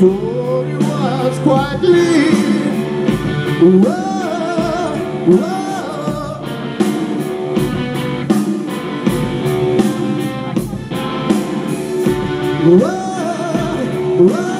So he was quietly whoa, whoa. Whoa, whoa.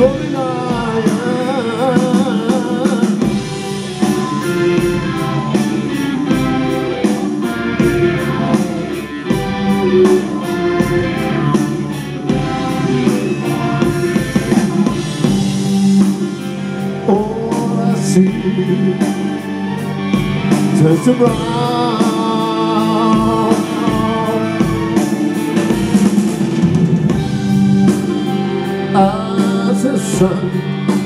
All I see. Turns around sun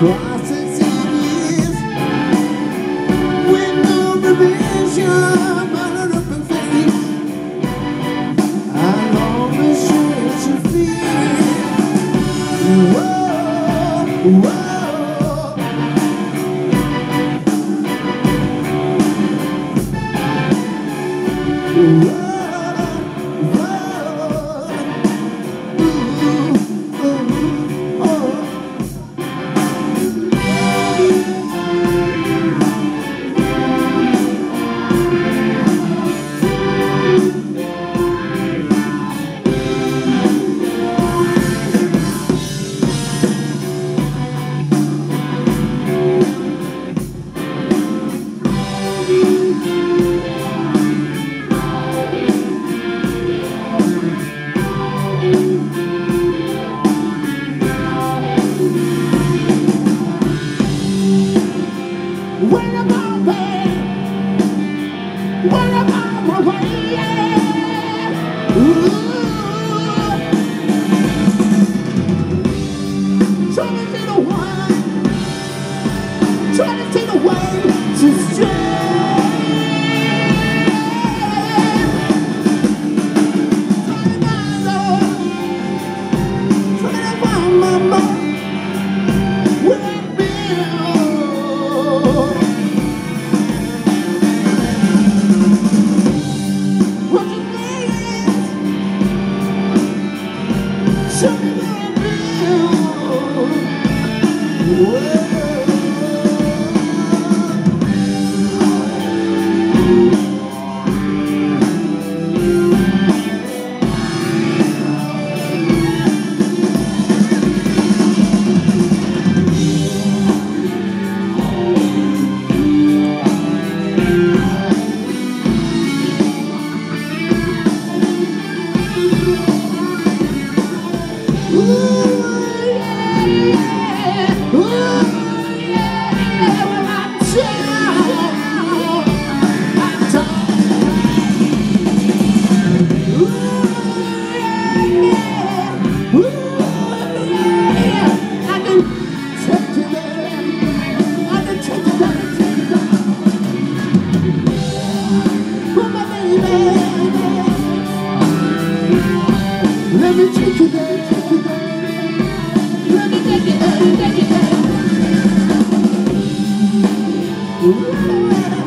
D'accord Where am I? Where? Ooh.